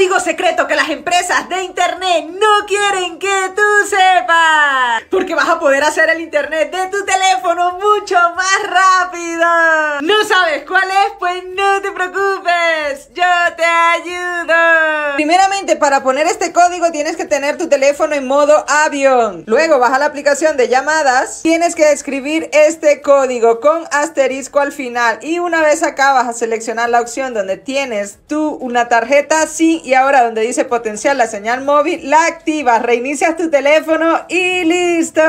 código secreto que las empresas de internet no quieren que tú sepas. Porque vas a poder hacer el internet de tu teléfono mucho más rápido. ¿No sabes cuál es? Pues no te preocupes. Primeramente, para poner este código tienes que tener tu teléfono en modo avión. Luego baja la aplicación de llamadas. Tienes que escribir este código con asterisco al final. Y una vez acá vas a seleccionar la opción donde tienes tú una tarjeta SIM y ahora donde dice potencial la señal móvil, la activas, reinicias tu teléfono y listo.